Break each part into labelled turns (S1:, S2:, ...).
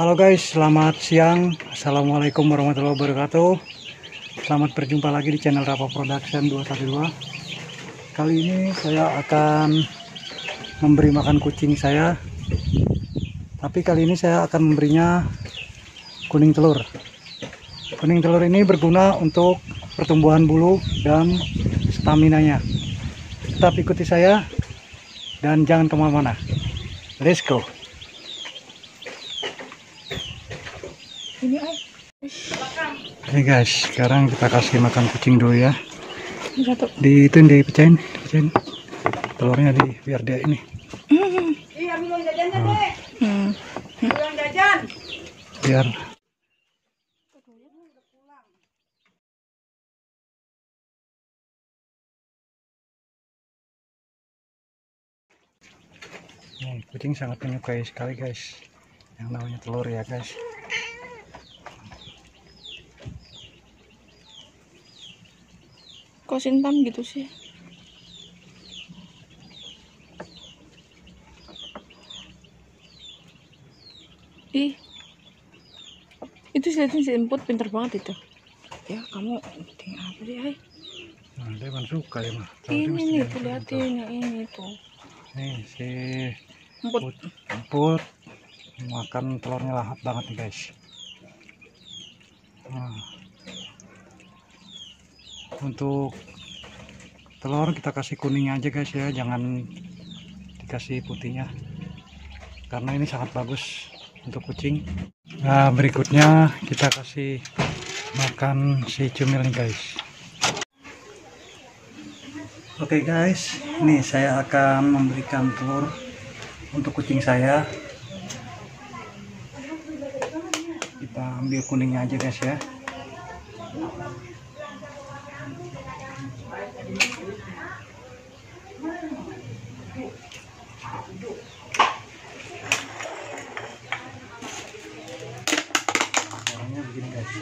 S1: Halo guys, selamat siang. Assalamualaikum warahmatullahi wabarakatuh. Selamat berjumpa lagi di channel Rapa Production 212. Kali ini saya akan memberi makan kucing saya. Tapi kali ini saya akan memberinya kuning telur. Kuning telur ini berguna untuk pertumbuhan bulu dan stamina-nya. Tetap ikuti saya dan jangan ke mana-mana. Let's go.
S2: Ini ay.
S1: Oke guys, sekarang kita kasih makan kucing dulu ya.
S2: Satu.
S1: Di itu dipecahin, dipecahin. Telurnya di biar dia ini.
S3: Iya.
S2: Hmm.
S3: Jajan.
S1: Biar Nih, kucing sangat menyukai sekali guys yang namanya telur ya guys.
S2: Kok sintam gitu sih? Ih. Itu si liatin si emput pinter banget itu. Ya, kamu penting apa sih?
S1: Nah, dia kan suka dia mah.
S2: Ini nih, tuh liatin yang ini tuh.
S1: Nih si
S2: emput,
S1: emput makan telurnya lahap banget nih guys. Nah. Untuk telur kita kasih kuning aja guys ya, jangan dikasih putihnya. Karena ini sangat bagus untuk kucing. Nah, berikutnya kita kasih makan si cumil nih guys. Oke guys, ini saya akan memberikan telur untuk kucing saya. Kita ambil kuningnya aja guys ya.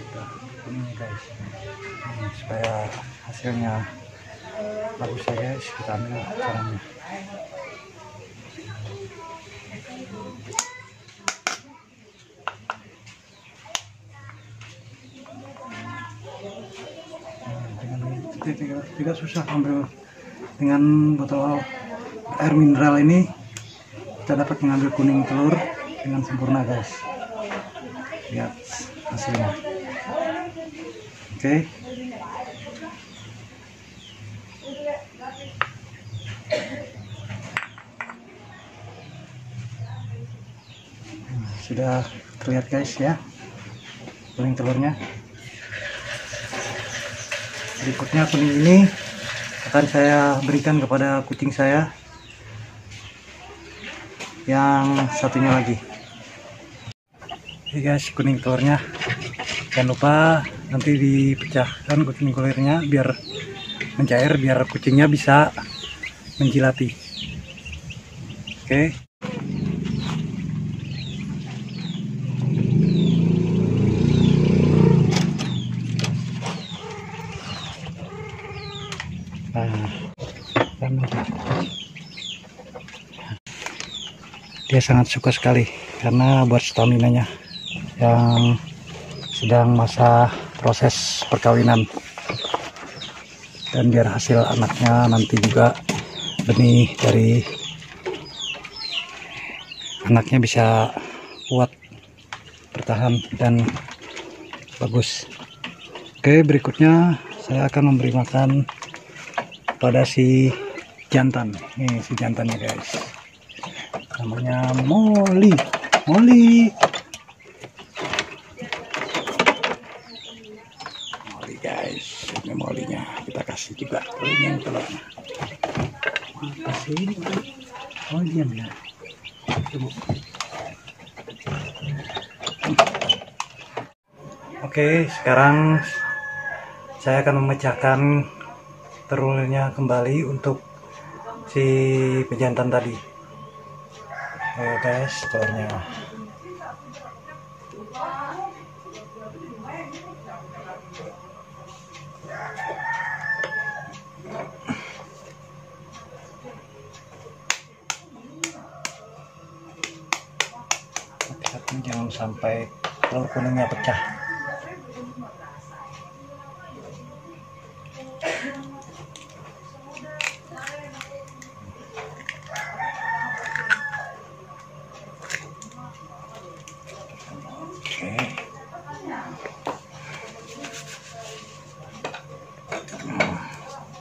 S1: Kita kuningnya guys, Ini supaya hasilnya bagus ya guys. Kita ambil caranya tidak, tidak, tidak susah ambil dengan botol air mineral ini kita dapat mengambil kuning telur dengan sempurna guys. Lihat hasilnya oke. Sudah terlihat guys ya kuning telurnya. Berikutnya kuning ini akan saya berikan kepada kucing saya yang satunya lagi. Oke guys kuning telurnya. Jangan lupa nanti dipecahkan kucing telurnya biar mencair biar kucingnya bisa menjilati. Oke. Nah, dan dia sangat suka sekali karena buat stamina nya yang sedang masa proses perkawinan. Dan biar hasil anaknya nanti juga benih dari anaknya bisa kuat bertahan dan bagus. Oke berikutnya saya akan memberi makan pada si jantan. Nih si jantannya guys. Namanya Molly. Molly guys ini Mollynya kita kasih juga telurnya ini telurnya Wah, oh. Oke, sekarang saya akan memecahkan telurnya kembali untuk si pejantan tadi. Oke guys, telurnya. Sampai telur kuningnya pecah.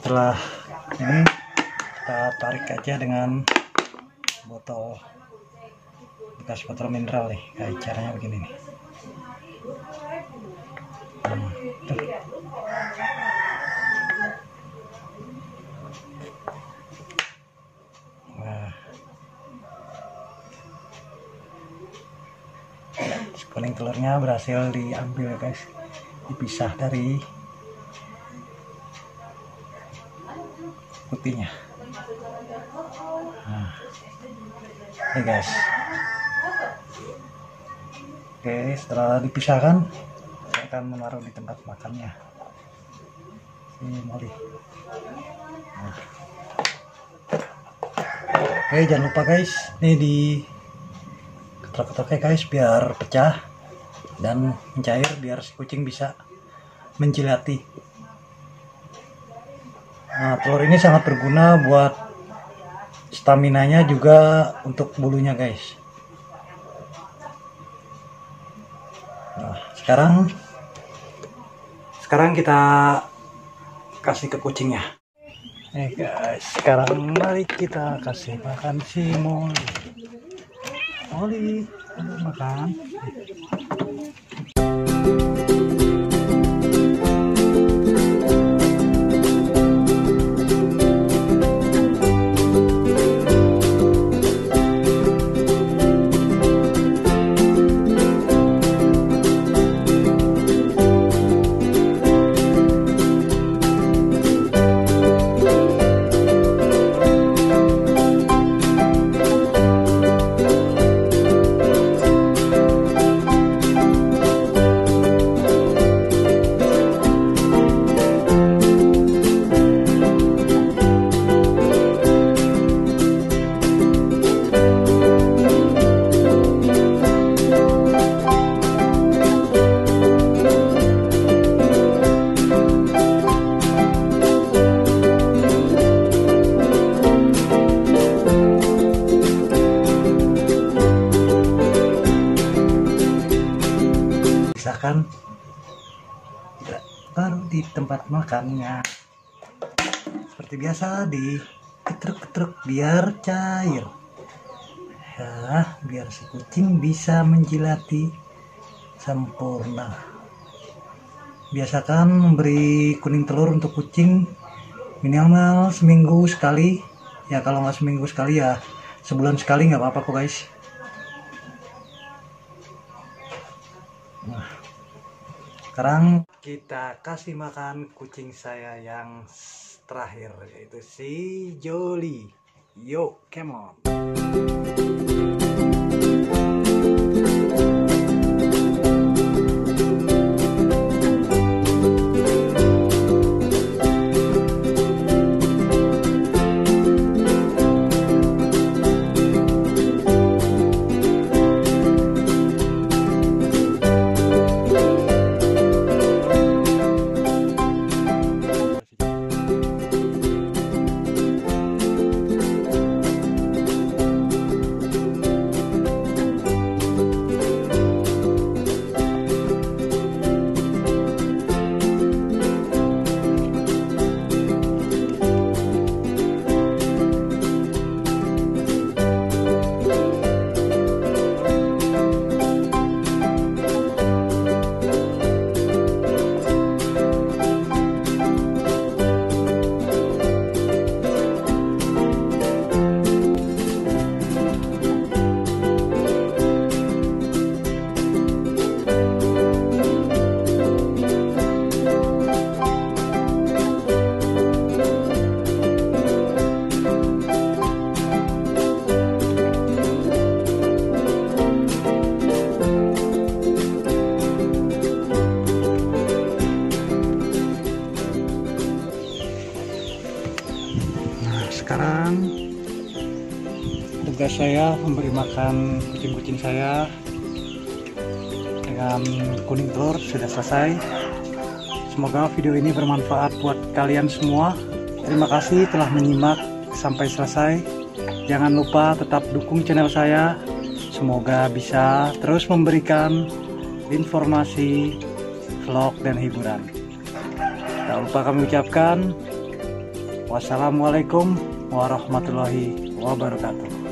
S1: Setelah ini kita tarik aja dengan botol bekas botol mineral nih kayak caranya begini nih. Kuning telurnya berhasil diambil guys. Dipisah dari putihnya. Nah. ini guys oke setelah dipisahkan saya akan menaruh di tempat makannya. Ini Molly Nah. oke jangan lupa guys ini di ketok-ketoknya guys biar pecah dan mencair biar si kucing bisa menjilati. Nah telur ini sangat berguna buat stamina nya juga untuk bulunya guys sekarang sekarang kita kasih ke kucingnya eh guys sekarang mari kita kasih makan si Molly ayo makan. Tempat makannya. Seperti biasa di ketruk-ketruk biar cair. Ya, biar si kucing bisa menjilati sempurna. Biasakan memberi kuning telur untuk kucing minimal seminggu sekali. Ya kalau nggak seminggu sekali ya sebulan sekali nggak apa-apa kok guys. Nah, sekarang kita kasih makan kucing saya yang terakhir yaitu si Joli. Yo, come on. Saya memberi makan kucing-kucing saya dengan kuning telur sudah selesai. Semoga video ini bermanfaat buat kalian semua. Terima kasih telah menyimak sampai selesai. Jangan lupa tetap dukung channel saya. Semoga bisa terus memberikan informasi, vlog, dan hiburan. Tak lupa kami ucapkan wassalamualaikum warahmatullahi wabarakatuh.